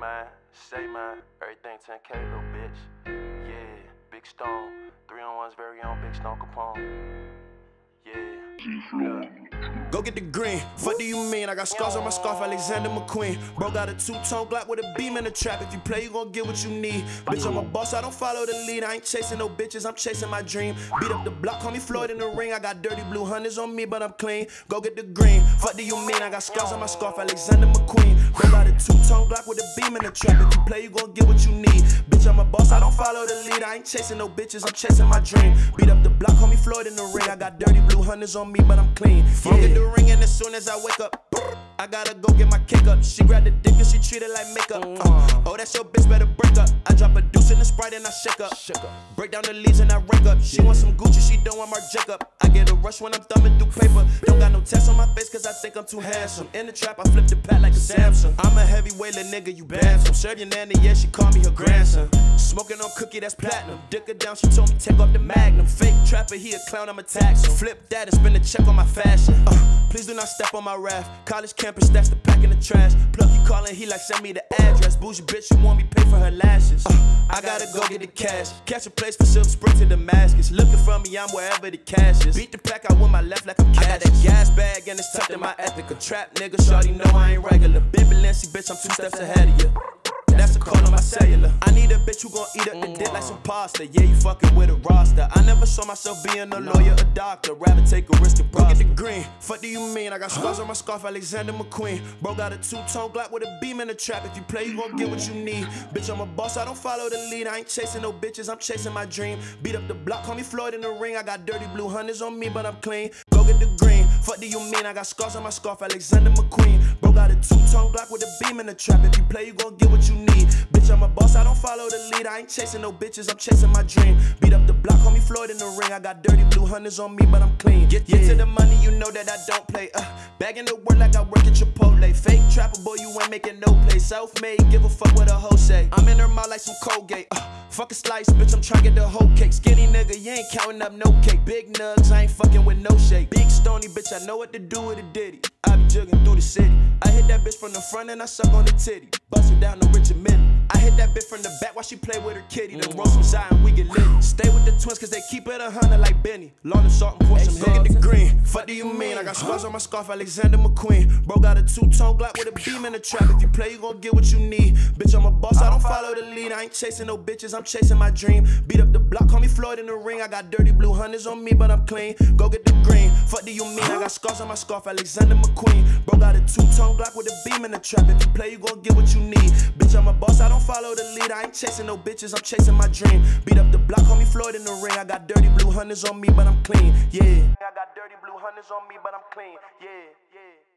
man, say man, everything 10K, little bitch. Yeah, Big Stone, three on one's very own Big Stone Capone. Yeah. Mm-hmm. Go get the green. Fuck do you mean? I got scars on my scarf, Alexander McQueen. Bro got a two-tone Glock with a beam in the trap. If you play, you gon' get what you need. Bitch, I'm a boss, I don't follow the lead. I ain't chasing no bitches, I'm chasing my dream. Beat up the block, call me Floyd in the ring. I got dirty blue hunters on me, but I'm clean. Go get the green. Fuck do you mean? I got scars on my scarf, Alexander McQueen. Bro got a two-tone Glock with a beam in the trap. If you play, you gon' get what you need. Bitch, I'm a boss, I don't follow the lead. I ain't chasing no bitches, I'm chasing my dream. Beat up the block, call me Floyd in the ring. I got dirty blue hunters on me, but I'm clean. Yeah. Get the ring, and as soon as I wake up, I gotta go get my kick up. She grabbed the dick and she treat it like makeup. Uh, oh, that's your bitch, better break up. I drop a deuce in the sprite and I shake up. Break down the leads and I rank up. She want some Gucci, she don't want Marc Jacob. I get a rush when I'm thumbing through paper. Don't got no test on my face cause I think I'm too handsome. In the trap, I flip the pat like a Samsung. I'm a heavyweight little nigga, you bantam. Serve your nanny, yeah, she call me her grandson. Smoking on cookie, that's platinum. Dick her down, she told me take off the magnum. Fake trapper, he a clown, I'm a tax. Flip that and spend a check on my fashion. Uh, please do not step on my raft. College campus, that's the pack in the trash. You calling, he like send me the address. Bougie bitch, you want me pay for her lashes. Uh, I gotta go get the cash. Catch a place for Silver Spring to Damascus. Looking for me, I'm wherever the cash is. Beat the pack out with my left like I'm cash. I got that gas bag and it's tucked in my ethical trap, nigga. Shorty know I ain't regular. Big Balenci, bitch, I'm two steps ahead of you. That's a call on my cellular. I bitch who gon' eat up the mm. dick like some pasta. Yeah, you fucking with a roster. I never saw myself being a lawyer, a doctor. Rather take a risk to prosper. Get the green. Fuck do you mean? I got scars on my scarf, Alexander McQueen. Bro got a two-tone Glock with a beam in the trap. If you play, you gon' get what you need. Bitch, I'm a boss, I don't follow the lead. I ain't chasing no bitches, I'm chasing my dream. Beat up the block, call me Floyd in the ring. I got dirty blue hunters on me, but I'm clean. Go get the green. Fuck do you mean? I got scars on my scarf, Alexander McQueen. Bro got a two-tone Glock with a beam in the trap. If you play, you gon' get what you need. Bitch, I'm a boss, I don't follow the lead. I ain't chasing no bitches, I'm chasing my dream. Beat up the block, call me Floyd in the ring. I got dirty blue hunters on me, but I'm clean. Get, get to the money, you know that I don't bagging the work like I work at Chipotle. Fake trapper, boy, you ain't making no play. Self made, give a fuck what a hoe say. I'm in her mouth like some Colgate. Uh, fuck a slice, bitch, I'm trying to get the whole cake. Skinny nigga, you ain't counting up no cake. Big nugs, I ain't fucking with no shake. Big stony, bitch, I know what to do with a ditty. I be jugging through the city. I hit that bitch from the front and I suck on the titty. Bust her down to Richard Mille. I hit that bitch from the back while she play with her kitty. Then roll some side and we get lit. Twins cause they keep it a hundred like Benny. Lawn and salt and pour some Look at the green. Fuck do you mean? I got scars on my scarf, Alexander McQueen. Bro got a two-tone Glock with a beam in the trap. If you play, you gon' get what you need. Bitch, I'm a boss, I don't follow the lead. I ain't chasing no bitches, I'm chasing my dream. Beat up the block, call me Floyd in the ring. I got dirty blue hunters on me, but I'm clean. Go get the green. Fuck do you mean? I got scars on my scarf, Alexander McQueen. Bro got a two-tone Glock with a beam in the trap. If you play, you gon' get what you need. Bitch, I'm a boss, I don't follow the lead. I ain't chasing no bitches, I'm chasing my dream. Beat up the block, call me Floyd in the ring. I got dirty blue hunters on me, but I'm clean. Yeah. I got dirty blue hunters on me, but I'm clean. Yeah, yeah.